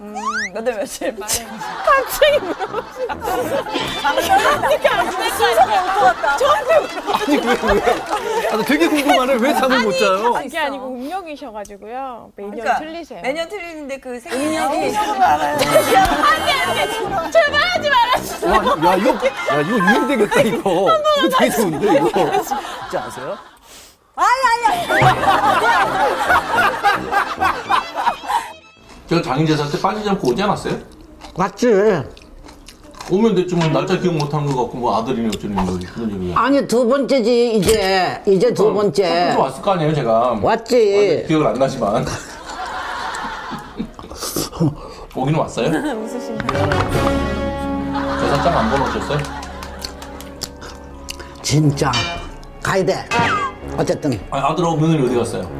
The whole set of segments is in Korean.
몇대 몇일 말해. 아니 왜 왜? 아, 나 되게 궁금하네. 왜 잠을 못 자요? 그게 아니고 음력이셔가지고요. 매년 그러니까 틀리세요. 매년 틀리는데 그 생일이 알아요. 와, 야 이거 야 이거 유행되겠다 이거. 이거 되게 좋은데 이거. 진짜 아세요? 제가 장인제사 때 빠지지 않고 오지 않았어요? 맞지? 오면 됐지만 날짜 기억 못하는 거 같고 뭐 아들이네 어쩌니 뭐 그런 얘기야. 아니 두 번째지 이제 이제 두 번째 또 왔을 거 아니에요 제가. 왔지. 기억을 안 나지만. 오기는 왔어요? 웃으신다. 제사장 안 보내셨어요? 진짜 가야 돼. 어쨌든 아니, 아들하고 며느리 어디 갔어요?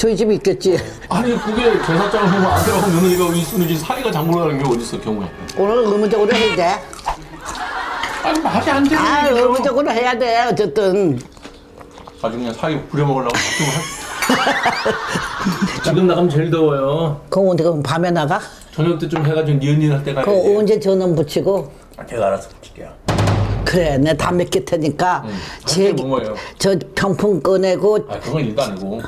저희 집에 있겠지. 아니 그게 제사장을 보면 아들하고 며느리가 있으면 사이가 가는 게 어디 있어 경우에? 오늘 의무적으로 해야 돼. 아니 말이 안 되는 아. 의무적으로 해야 돼. 어쨌든 그냥 사이 부려먹으려고 지금 지금 나가면 제일 더워요. 그 언제 그럼 밤에 나가? 저녁 때 좀 해가지고 니은니은 때 가야 그 돼. 언제 전원 붙이고 제가 알아서 붙일게요. 그래 내 담배 낄 테니까 제 그게 뭐예요? 저 병풍 꺼내고 아 그건 일도 아니고.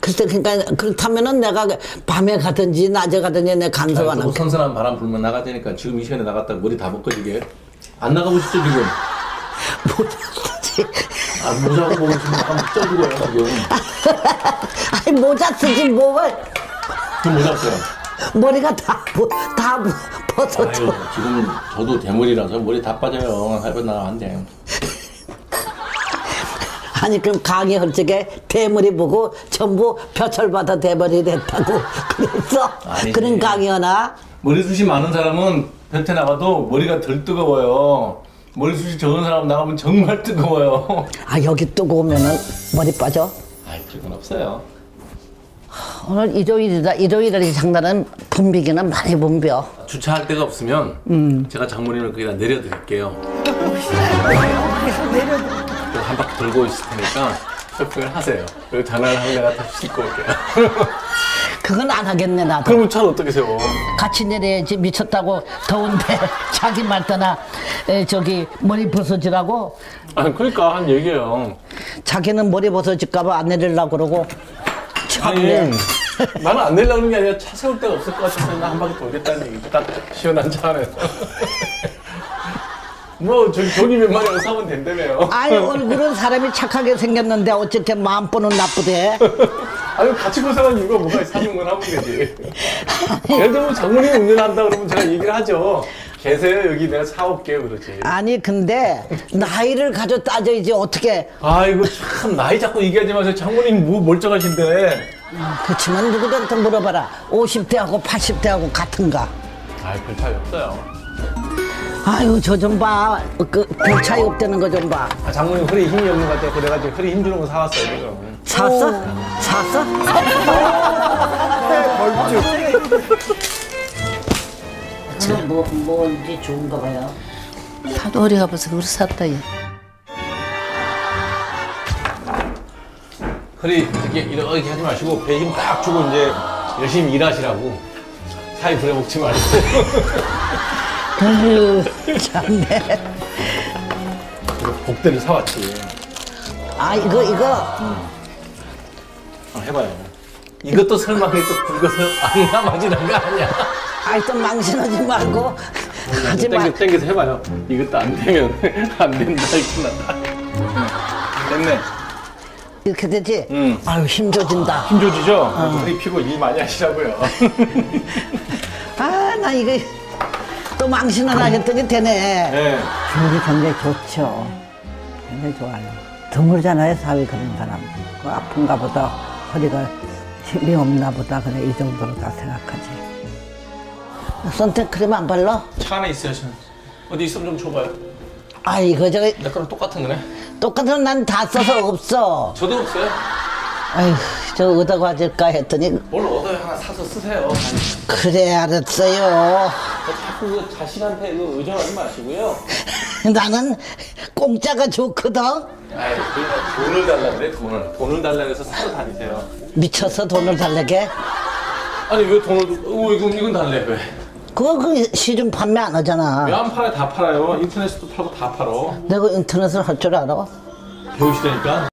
글쎄 그러니까 그렇다면은 내가 밤에 가든지 낮에 가든지 내 간섭 안또 하고 선선한 바람 불면 나가야 되니까 지금 이 시간에 나갔다 머리 다 벗겨지게. 안 나가보시죠 지금? 못하지. 아 모자고 보고 지금 약간 쪄 죽어요 지금. 아니 모자 쓰지 뭐를 저 모자 써요. 머리가 다, 뭐- 다 벗어져. 아유 지금 저도 대머리라서 머리 다 빠져요. 하여튼 나안 돼. 아니 그럼 강의할 적에 대머리 보고 전부 벼철받아 대머리 됐다고 그랬어? 아니지. 그런 강의하나? 머리숱이 많은 사람은 변태 나가도 머리가 덜 뜨거워요. 머리숱이 적은 사람 나가면 정말 뜨거워요. 아 여기 뜨거우면은 머리 빠져? 아이 그건 없어요. 오늘 일요일이다. 일요일에 장난은 붐비기는 많이 붐벼. 주차할 데가 없으면 제가 장모님을 거기다 내려드릴게요. 한 바퀴 돌고 있을 테니까 쇼핑을 하세요. 그리고 전화를 하면 내가 다시 싣고 올게요. 그건 안 하겠네 나도. 그러면 차를 어떻게 세워? 같이 내려야지 미쳤다고 더운데 자기 말따나 에, 저기 머리 벗어지라고 아니 그러니까 한 얘기예요. 자기는 머리 벗어질까봐 안 내리려고 그러고 참네. 나는 안 내려는 게 아니라 차 세울 데가 없을 것 같아서 나 한 바퀴 돌겠다는 얘기죠. 딱 시원한 차 안에서. 뭐 저기 돈이 몇 마리를 사면 된다며요. 아이 얼굴은 사람이 착하게 생겼는데 어떻게 마음보는 나쁘대 아니 같이 고생한 이유가 뭐가? 사는 건 하면 되지. 예를 들면 장모님이 운전한다 그러면 제가 얘기를 하죠. 계세요 여기 내가 사올게요 그러지. 아니 근데 나이를 가져 따져야지 어떻게 아이고 참 나이 자꾸 얘기하지 마세요. 장모님 뭐 멀쩡하신데. 그렇지만 누구한테 물어봐라 50대하고 80대하고 같은가 아이 별 차이 없어요. 아유 저 좀 봐그 차이 없다는 거 좀 봐 아, 장모님 허리에 힘이 없는 것 같아요. 그래가지고 허리 힘 주는 거 사왔어요 지금. 샀어? 샀어? 그럼 뭐, 뭔지 좋은가 봐요 사도 허리가 벌써 그걸 샀다 얘. 허리 이렇게 이렇게 하지 마시고 배에 힘 딱 주고 이제 열심히 일하시라고 사이 부려먹지 말고. 아유 참네 복대를 사왔지. 아 이거 이거 한번 해봐요. 이것도 설마 또 굵어서 안 남아지는 거 아니야? 아이 또 망신하지 말고 하지 마 땡겨, 땡겨서 해봐요. 이것도 안 되면 안 된다 나다. 됐네. 이렇게 되지? 응. 아유 힘 조진다 힘 조지죠? 허리 피고 일 많이 하시라고요. 아 나 이거 또 망신하나 했더니 되네 네. 주먹이 굉장히 좋죠. 굉장히 좋아요. 드물잖아요, 사회 그런 사람. 그 아픈가 보다, 허리가 힘이 없나 보다, 그냥 이 정도로 다 생각하지. 선택 크림 안 발라? 차 안에 있어요. 저. 어디 있으면 좀 줘봐요. 아 이거 저거 내 거랑 똑같은 거네. 똑같은 난 다 써서 없어 저도 없어요. 아휴 저 얻어 가질까 했더니 뭘 얻어요? 하나 사서 쓰세요. 그래 알았어요 자꾸 그 자신한테 그 의존하지 마시고요. 나는 공짜가 좋거든 아이, 그러니까 돈을 달라 그래, 돈을. 돈을 달라 그래서 사러 다니세요. 미쳐서 돈을 달래게 아니 왜 돈을 어 이건 이건 달래 왜? 그거 그 시중 판매 안 하잖아. 왜 안 팔아 다 팔아요 인터넷에도 팔고 다 팔어 내가 인터넷을 할 줄 알아? 배우시다니까